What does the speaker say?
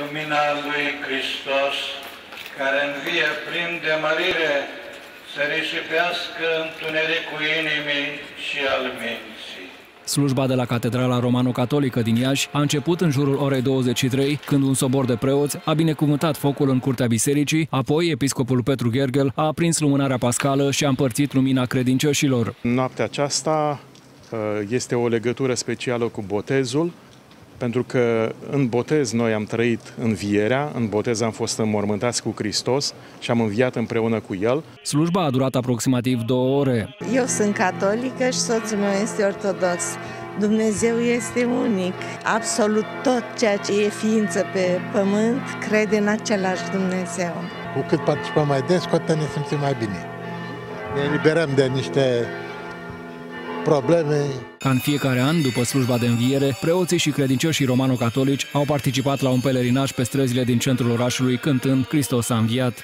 lumina lui Hristos, care învie prin demărire, să risipească întunericul inimii și al minții. Slujba de la Catedrala Romano-Catolică din Iași a început în jurul orei 23, când un sobor de preoți a binecuvântat focul în curtea bisericii, apoi episcopul Petru Gergel a aprins lumânarea pascală și a împărțit lumina credincioșilor. Noaptea aceasta uh, este o legătură specială cu botezul, pentru că în botez noi am trăit învierea, în botez am fost înmormântați cu Hristos și am înviat împreună cu El. Slujba a durat aproximativ două ore. Eu sunt catolică și soțul meu este ortodox. Dumnezeu este unic. Absolut tot ceea ce e ființă pe pământ crede în același Dumnezeu. Cu cât participăm mai des, cu atât ne simțim mai bine. Ne eliberăm de niște probleme. Ca în fiecare an, după slujba de înviere, preoții și credincioșii romano-catolici au participat la un pelerinaj pe străzile din centrul orașului cântând Hristos a înviat.